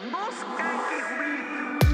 Bus can't Mosca que